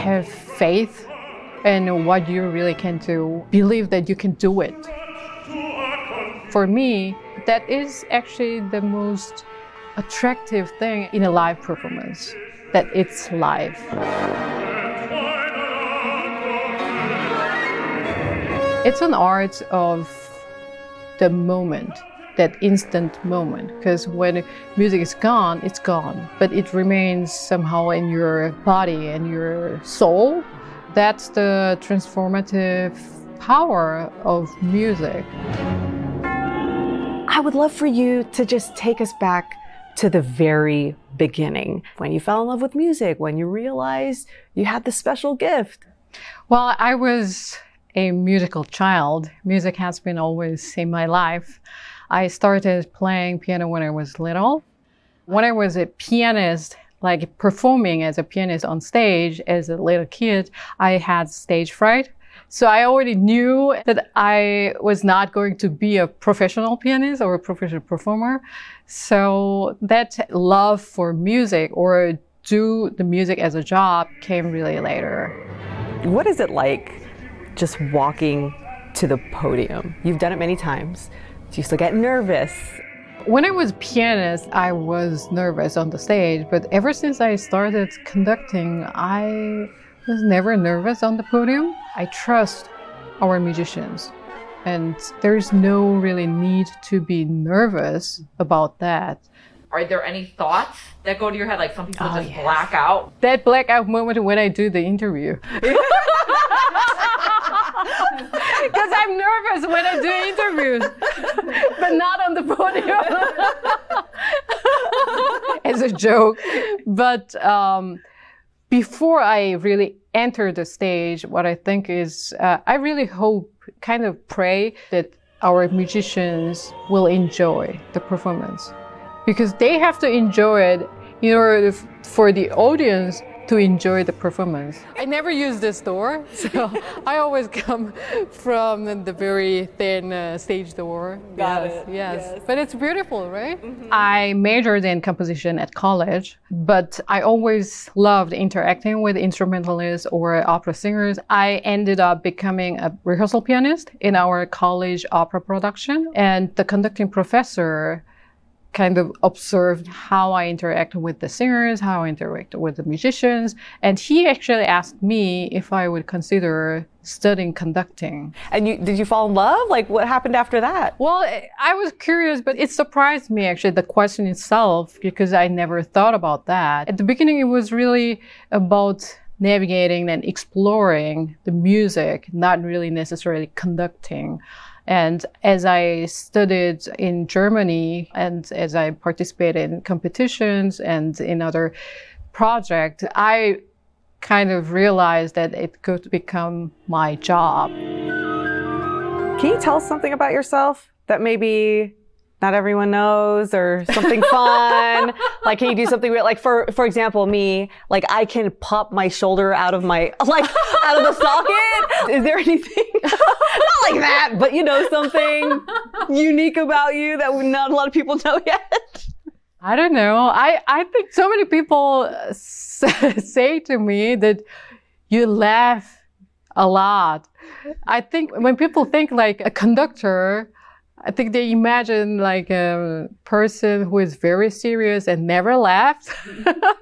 have faith in what you really can do, believe that you can do it. For me, that is actually the most attractive thing in a live performance, that it's live. It's an art of the moment, that instant moment. Because when music is gone, it's gone, but it remains somehow in your body and your soul. That's the transformative power of music. I would love for you to just take us back to the very beginning when you fell in love with music, when you realized you had this special gift. Well, I was a musical child. Music has been always in my life. I started playing piano when I was little. When I was a pianist, like performing as a pianist on stage as a little kid, I had stage fright. So I already knew that I was not going to be a professional pianist or a professional performer. So that love for music or do the music as a job came really later. What is it like just walking to the podium? You've done it many times. Do you still get nervous? When I was pianist, I was nervous on the stage, but ever since I started conducting, I was never nervous on the podium. I trust our musicians, and there's no really need to be nervous about that. Are there any thoughts that go to your head? Like some people Oh, just yes. black out. That blackout moment when I do the interview. I'm nervous when I do interviews, but not on the podium. As a joke. But um, before I really enter the stage, what I think is uh, I really hope, kind of pray that our musicians will enjoy the performance because they have to enjoy it in order for the audience to enjoy the performance. I never use this door, so I always come from the very thin uh, stage door. Got yes, it, Yes. yes. But it's beautiful, right? I majored in composition at college, but I always loved interacting with instrumentalists or opera singers. I ended up becoming a rehearsal pianist in our college opera production, and the conducting professor kind of observed how I interact with the singers, how I interact with the musicians, and he actually asked me if I would consider studying conducting. And you, did you fall in love? Like, what happened after that? Well, I was curious, but it surprised me actually, the question itself, because I never thought about that. At the beginning, it was really about navigating and exploring the music, not really necessarily conducting. And as I studied in Germany and as I participated in competitions and in other projects, I kind of realized that it could become my job. Can you tell us something about yourself that maybe not everyone knows or something fun? Like, can you do something real? Like, for, for example, me, like, I can pop my shoulder out of my, like, out of the socket. Is there anything, not like that, but you know, something unique about you that not a lot of people know yet? I don't know. I, I think so many people say to me that you laugh a lot. I think when people think like a conductor, I think they imagine like a person who is very serious and never laughs.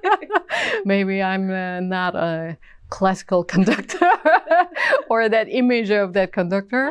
Maybe I'm uh, not a classical conductor or that image of that conductor.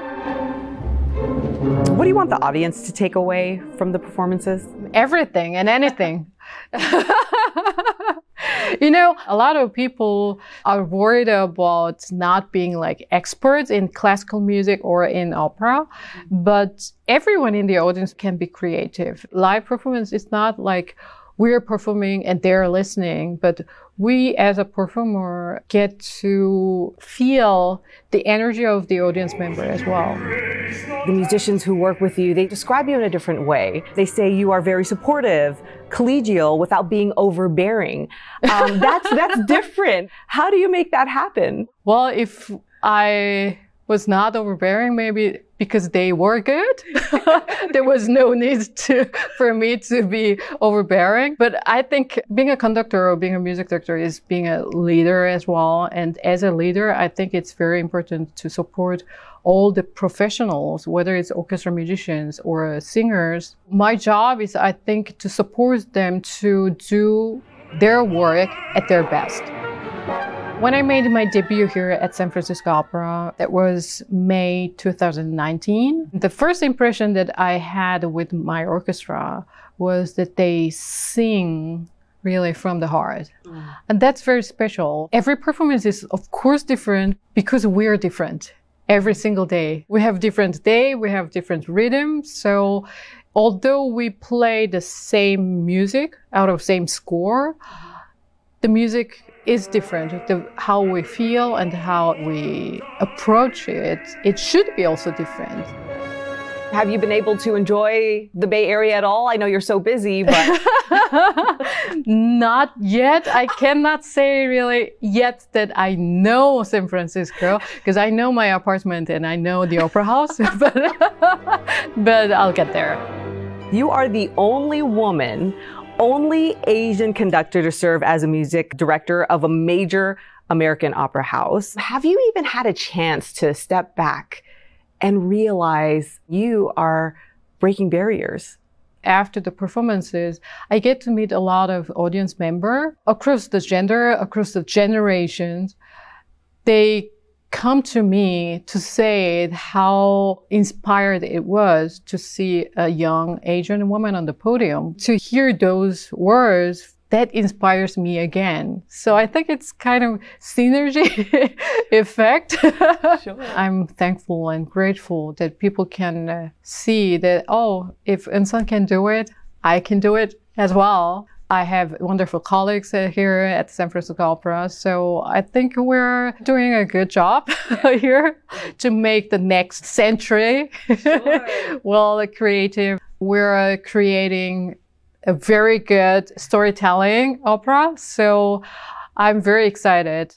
What do you want the audience to take away from the performances? everything and anything. you know, a lot of people are worried about not being like experts in classical music or in opera, mm-hmm. but everyone in the audience can be creative. Live performance is not like we're performing and they're listening, but we as a performer get to feel the energy of the audience member as well. The musicians who work with you, they describe you in a different way. They say you are very supportive, collegial, without being overbearing. Um, that's that's different. How do you make that happen? Well, if I was not overbearing, maybe because they were good. there was no need to, for me to be overbearing. But I think being a conductor or being a music director is being a leader as well. And as a leader, I think it's very important to support all the professionals, whether it's orchestra musicians or singers. My job is, I think, to support them to do their work at their best. When I made my debut here at San Francisco Opera, that was May 2019. The first impression that I had with my orchestra was that they sing really from the heart. Mm. And that's very special. Every performance is, of course, different because we're different every single day. We have different day, we have different rhythms. So although we play the same music out of same score, the music is different. The, how we feel and how we approach it, it should be also different. Have you been able to enjoy the Bay Area at all? I know you're so busy, but. Not yet. I cannot say really yet that I know San Francisco because I know my apartment and I know the opera house, but, but I'll get there. You are the only woman only Asian conductor to serve as a music director of a major American opera house. Have you even had a chance to step back and realize you are breaking barriers? After the performances, I get to meet a lot of audience member across the gender, across the generations. They come to me to say how inspired it was to see a young Asian woman on the podium. To hear those words, that inspires me again. So I think it's kind of synergy effect. Sure. I'm thankful and grateful that people can uh, see that, oh, if Eun Sun can do it, I can do it as well. I have wonderful colleagues uh, here at San Francisco Opera. So I think we're doing a good job here to make the next century sure. well creative. We're uh, creating a very good storytelling opera. So I'm very excited.